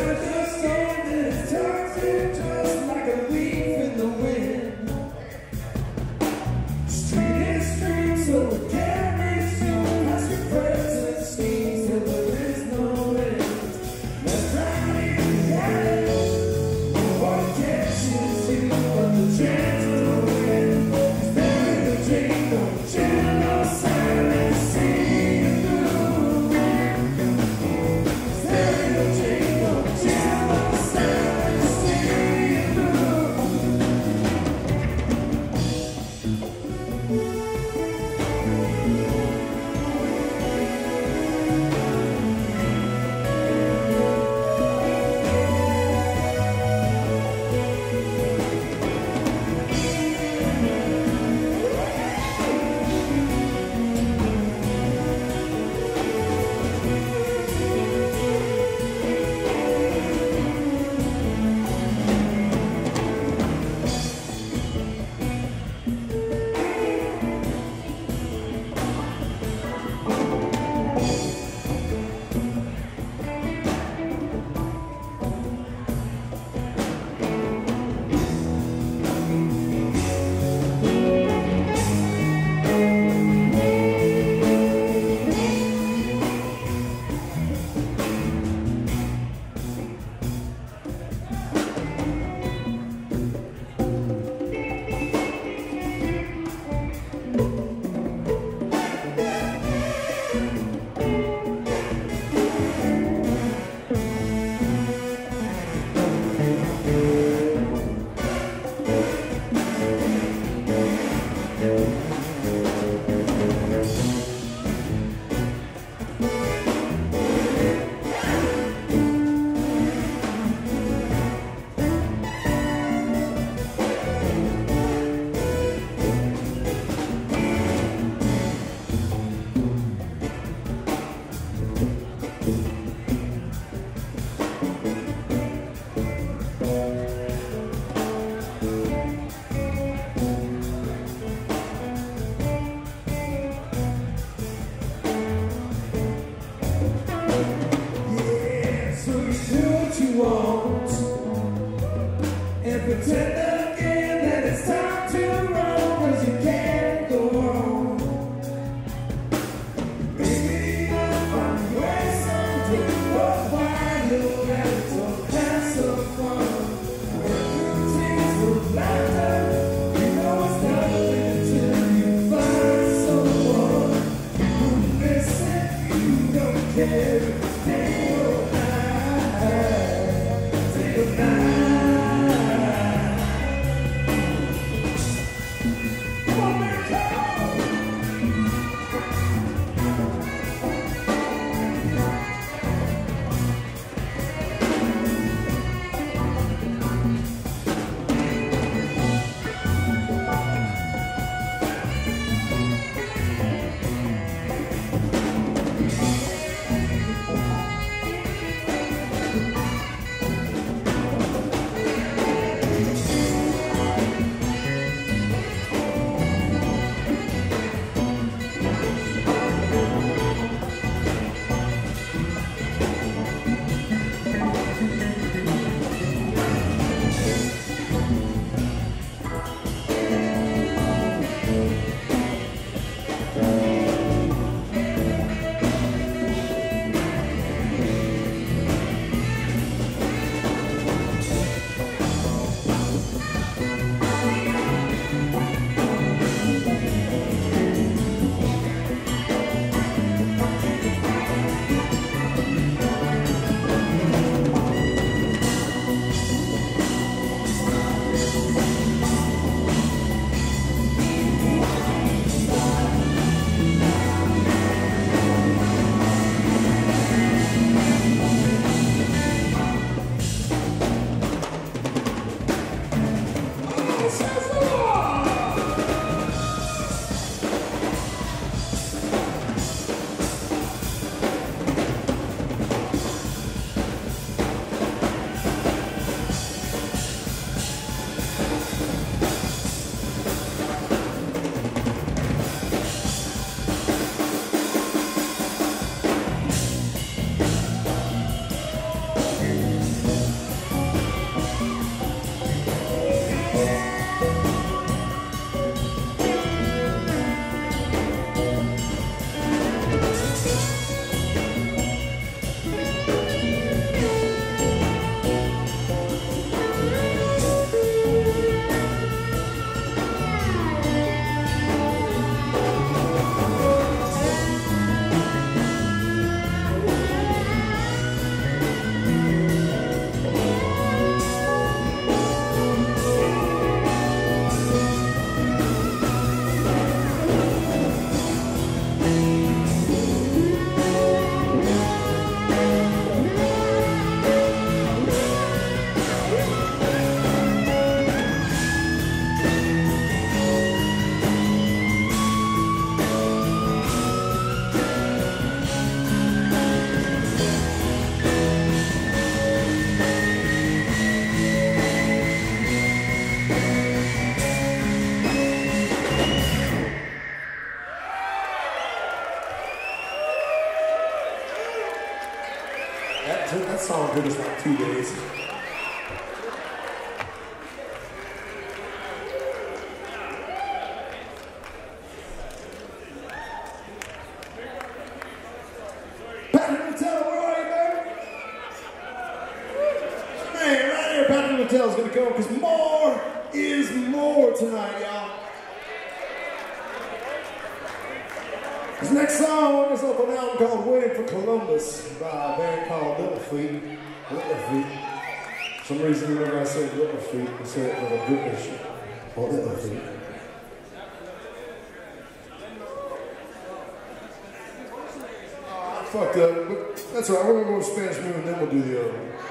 Thank you. Amen. say it with a British or little thing. Fuck uh, that. That's all right. I want to go to Spanish Moon and then we'll do the other one.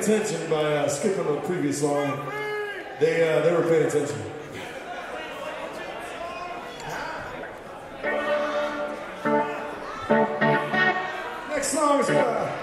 attention by uh, skipping the previous song. They, uh, they were paying attention. Next song is uh,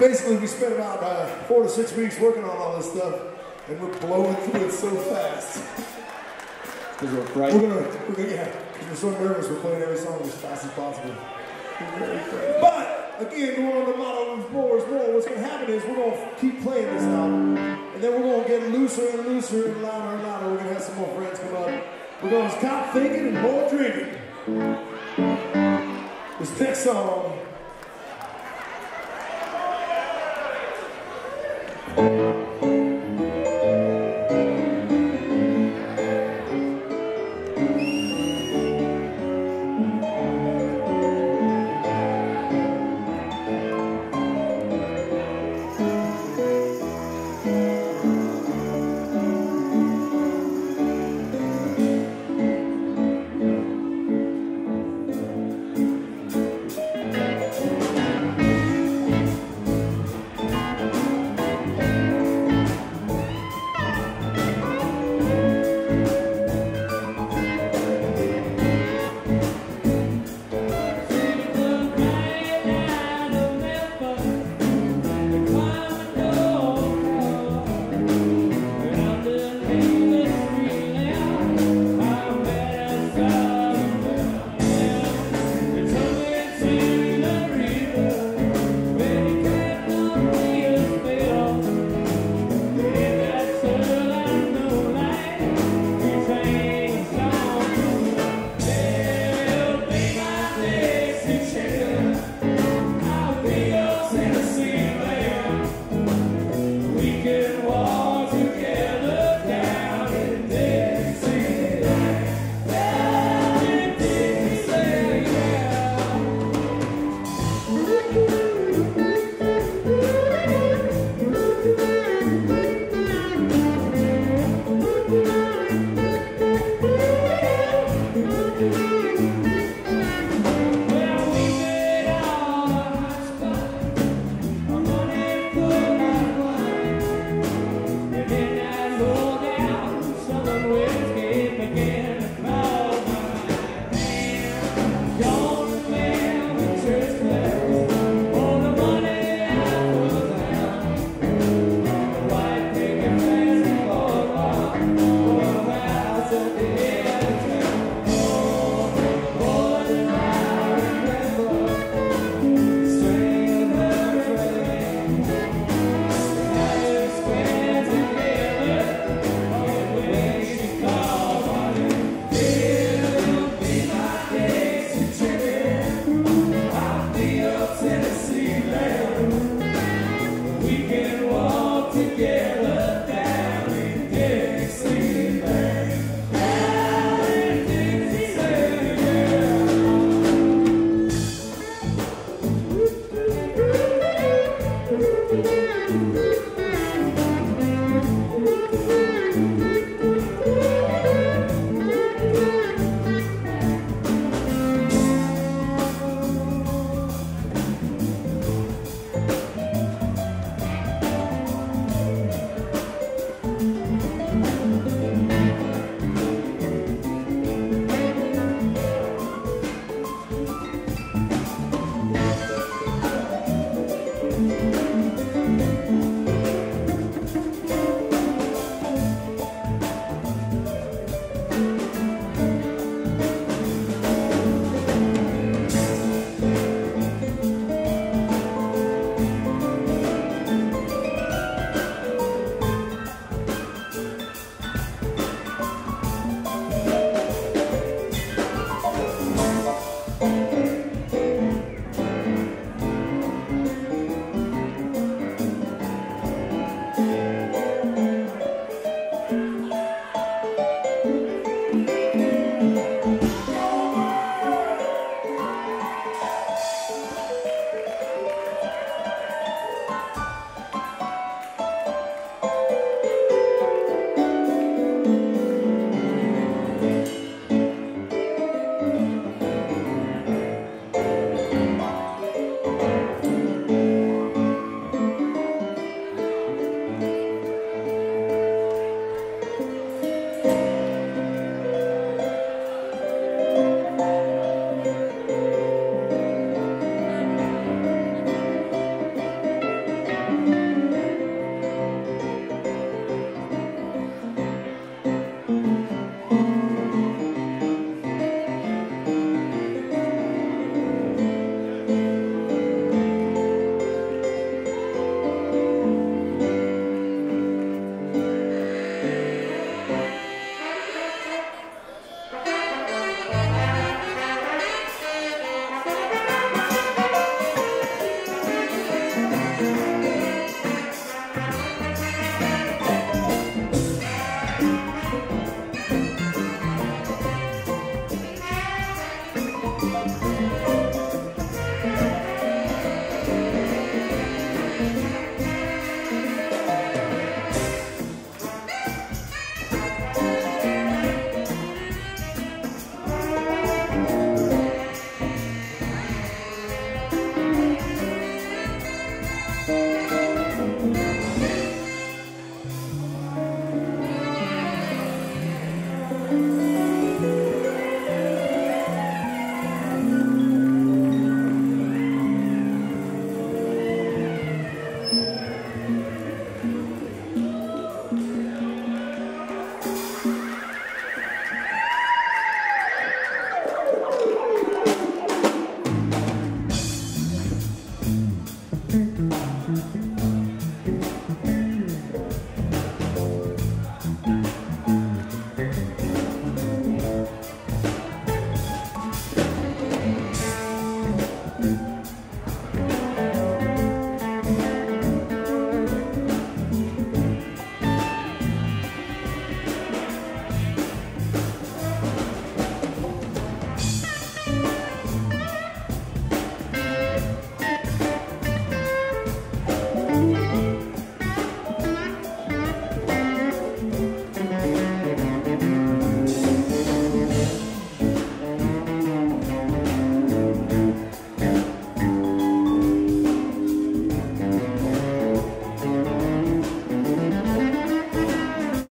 basically, we spent about uh, four to six weeks working on all this stuff, and we're blowing through it so fast. Because we're bright. We're gonna, we're gonna, yeah, because we're so nervous, we're playing every song as fast as possible. But again, going on the motto of more is more. What's gonna happen is we're gonna keep playing this album, and then we're gonna get looser and looser and louder and louder. We're gonna have some more friends come up. We're gonna stop thinking and more drinking. This next song